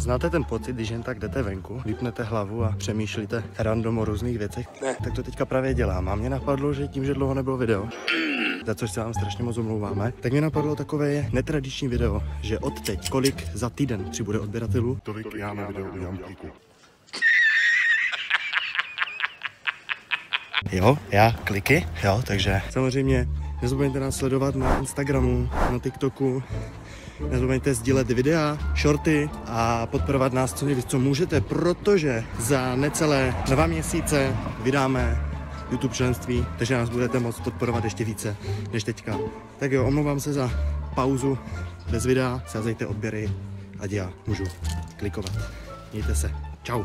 Znáte ten pocit, když jen tak jdete venku, vypnete hlavu a přemýšlíte random o různých věcech? Ne. Tak to teďka právě dělám. A mě napadlo, že tím, že dlouho nebylo video, za což se vám strašně moc omlouváme, tak mě napadlo takové netradiční video, že od teď, kolik za týden přibude odběratelů, Tolik já na videu udělám kliku. Jo, já kliky, jo, takže samozřejmě nezapomeňte nás sledovat na Instagramu, na TikToku, nezapomeňte sdílet videa, shorty a podporovat nás co nejvíc, co můžete, protože za necelé dva měsíce vydáme YouTube členství, takže nás budete moct podporovat ještě více než teďka. Tak jo, omlouvám se za pauzu bez videa, sázejte odběry, ať já můžu klikovat. Mějte se. Čau.